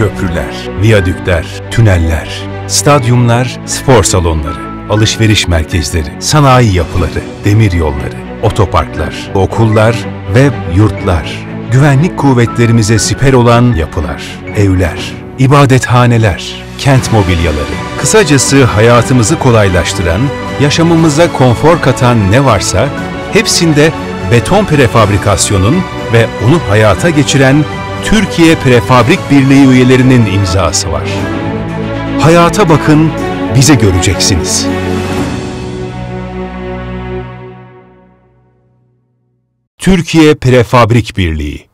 köprüler, viyadükler, tüneller, stadyumlar, spor salonları, alışveriş merkezleri, sanayi yapıları, demir yolları, otoparklar, okullar ve yurtlar, güvenlik kuvvetlerimize siper olan yapılar, evler, ibadethaneler, kent mobilyaları, kısacası hayatımızı kolaylaştıran, yaşamımıza konfor katan ne varsa hepsinde beton prefabrikasyonun ve onu hayata geçiren Türkiye Prefabrik Birliği üyelerinin imzası var. Hayata bakın, bize göreceksiniz. Türkiye Prefabrik Birliği